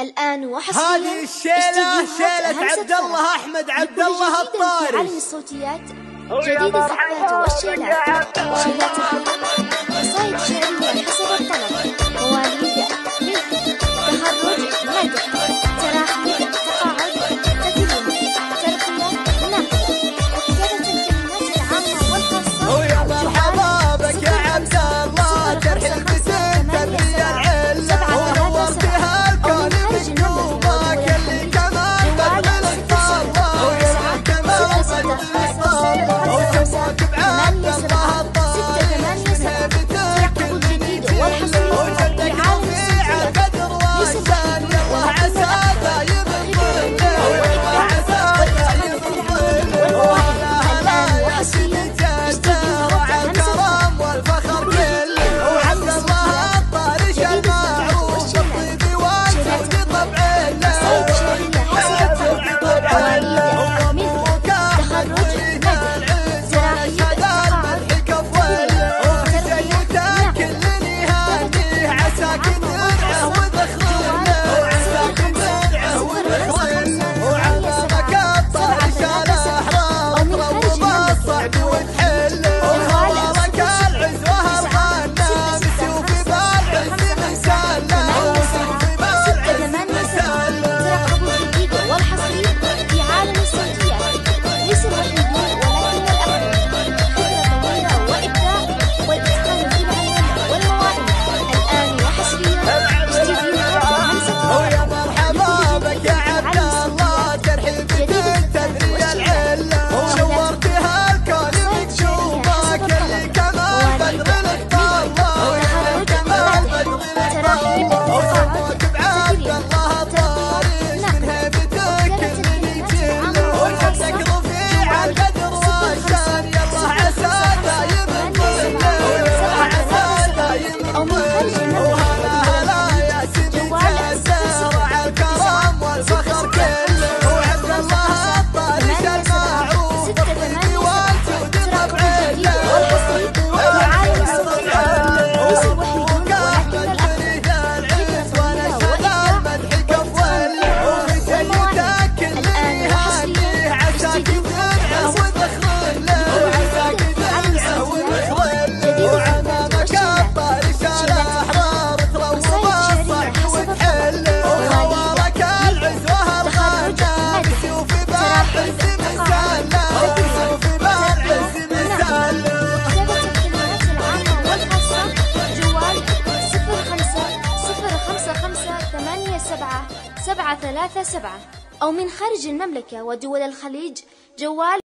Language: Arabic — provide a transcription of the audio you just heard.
الآن وحصريا هذه الشيلة شيلة عبد الله أحمد عبد الله الطاري تعلم الصوتيات جديد الفقرات والشيلات. شيلات. الحياة قصائد شعرية حسب الرقمية السبعة سبعة ثلاثة سبعة أو من خارج المملكة ودول الخليج جوال